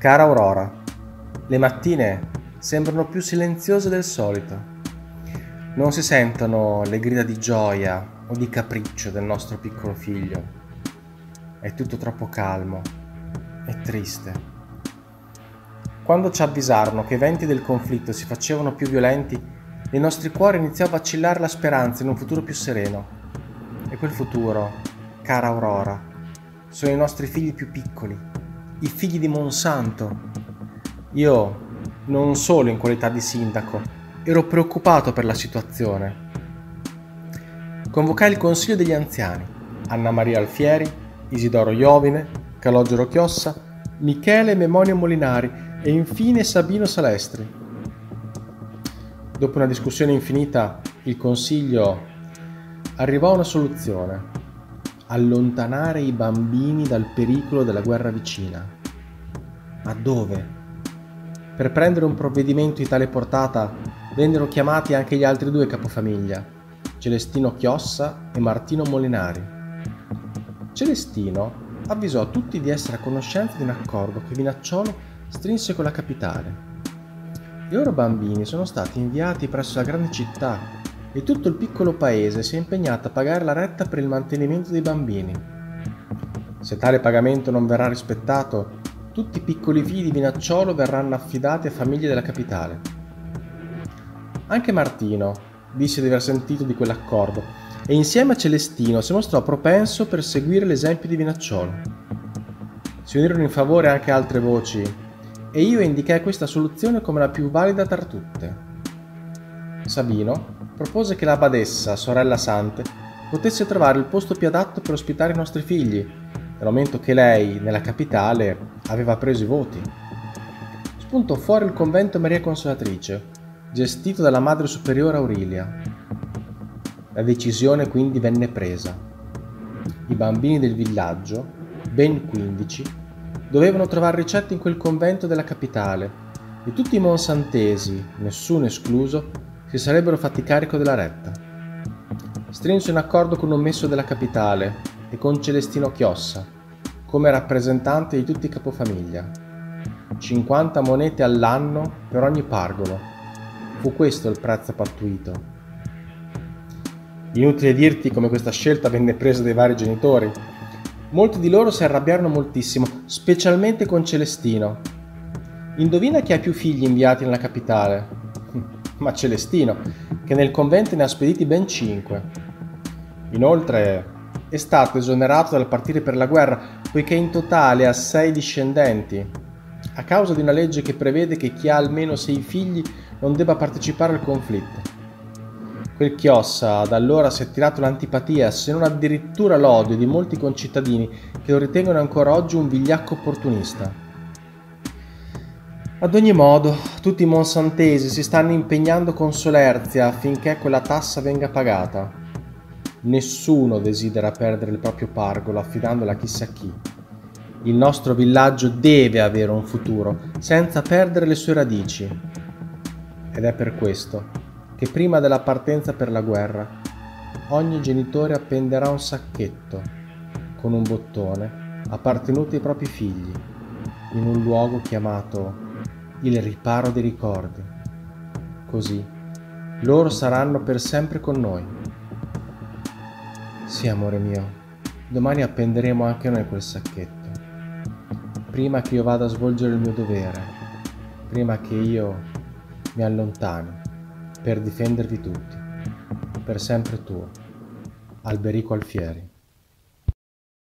Cara Aurora, le mattine sembrano più silenziose del solito. Non si sentono le grida di gioia o di capriccio del nostro piccolo figlio. È tutto troppo calmo e triste. Quando ci avvisarono che i venti del conflitto si facevano più violenti, nei nostri cuori iniziò a vacillare la speranza in un futuro più sereno. E quel futuro, cara Aurora, sono i nostri figli più piccoli, i figli di Monsanto. Io, non solo in qualità di sindaco, ero preoccupato per la situazione. Convocai il consiglio degli anziani, Anna Maria Alfieri, Isidoro Iovine, Calogero Chiossa, Michele Memonio Molinari e infine Sabino Salestri. Dopo una discussione infinita, il consiglio arrivò a una soluzione. Allontanare i bambini dal pericolo della guerra vicina. Ma dove? Per prendere un provvedimento di tale portata vennero chiamati anche gli altri due capofamiglia, Celestino Chiossa e Martino Molinari. Celestino avvisò tutti di essere a conoscenza di un accordo che Vinacciolo strinse con la capitale. I loro bambini sono stati inviati presso la grande città e tutto il piccolo paese si è impegnato a pagare la retta per il mantenimento dei bambini. Se tale pagamento non verrà rispettato, tutti i piccoli figli di Vinacciolo verranno affidati a famiglie della capitale. Anche Martino disse di aver sentito di quell'accordo e insieme a Celestino si mostrò propenso per seguire l'esempio di Vinacciolo. Si unirono in favore anche altre voci e io indicai questa soluzione come la più valida tra tutte. Sabino propose che la badessa, sorella Sante, potesse trovare il posto più adatto per ospitare i nostri figli, dal momento che lei, nella capitale, aveva preso i voti. Spuntò fuori il convento Maria Consolatrice, gestito dalla Madre Superiore Aurilia. La decisione quindi venne presa. I bambini del villaggio, ben 15, dovevano trovare ricette in quel convento della capitale e tutti i monsantesi, nessuno escluso, si sarebbero fatti carico della retta. Strinse un accordo con un messo della capitale e con Celestino Chiossa, come rappresentante di tutti i capofamiglia. 50 monete all'anno per ogni pargolo Fu questo il prezzo pattuito. Inutile dirti come questa scelta venne presa dai vari genitori. Molti di loro si arrabbiarono moltissimo, specialmente con Celestino. Indovina chi ha più figli inviati nella capitale? Ma Celestino, che nel convento ne ha spediti ben cinque. Inoltre è stato esonerato dal partire per la guerra, poiché in totale ha sei discendenti, a causa di una legge che prevede che chi ha almeno sei figli non debba partecipare al conflitto. Quel Chiossa da allora si è tirato l'antipatia, se non addirittura l'odio di molti concittadini che lo ritengono ancora oggi un vigliacco opportunista. Ad ogni modo, tutti i monsantesi si stanno impegnando con solerzia affinché quella tassa venga pagata. Nessuno desidera perdere il proprio pargolo affidandola a chissà chi. Il nostro villaggio deve avere un futuro, senza perdere le sue radici. Ed è per questo che prima della partenza per la guerra ogni genitore appenderà un sacchetto con un bottone appartenuto ai propri figli in un luogo chiamato il riparo dei ricordi. Così loro saranno per sempre con noi. Sì, amore mio, domani appenderemo anche noi quel sacchetto. Prima che io vada a svolgere il mio dovere, prima che io mi allontano per difendervi tutti. Per sempre tuo, Alberico Alfieri.